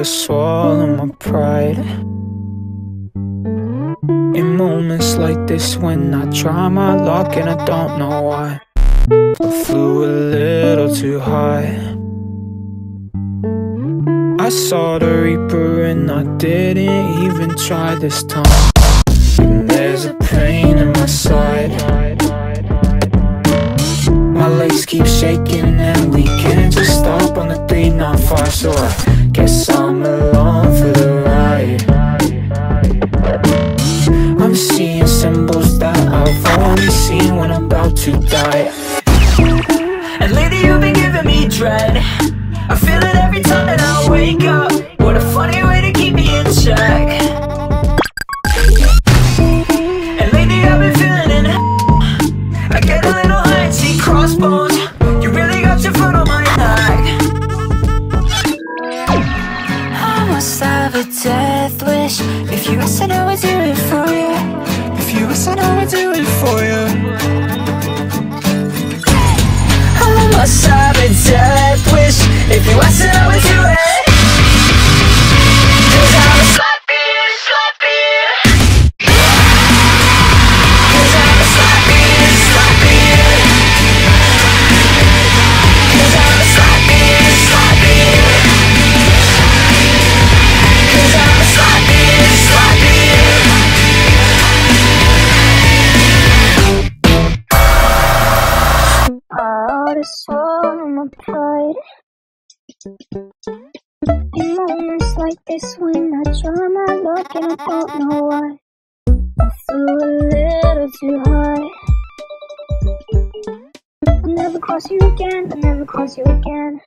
to swallow my pride. In moments like this, when I try my luck and I don't know why, I flew a little too high. I saw the Reaper and I didn't even try this time. And there's a pain in my side. My legs keep shaking and we can't just stop on the 395 So I guess I'm along for the ride. I'm seeing symbols that I've only seen when I'm about to die. And lately you've been giving me dread. I feel it every time a death wish. If you listen I would do it for you. If you listen I would do it for you. I must have a death wish. If you ask I would do Swallow my pride. In moments like this, when I try my luck and I don't know why, I flew a little too high. I'll never cross you again, I'll never cross you again.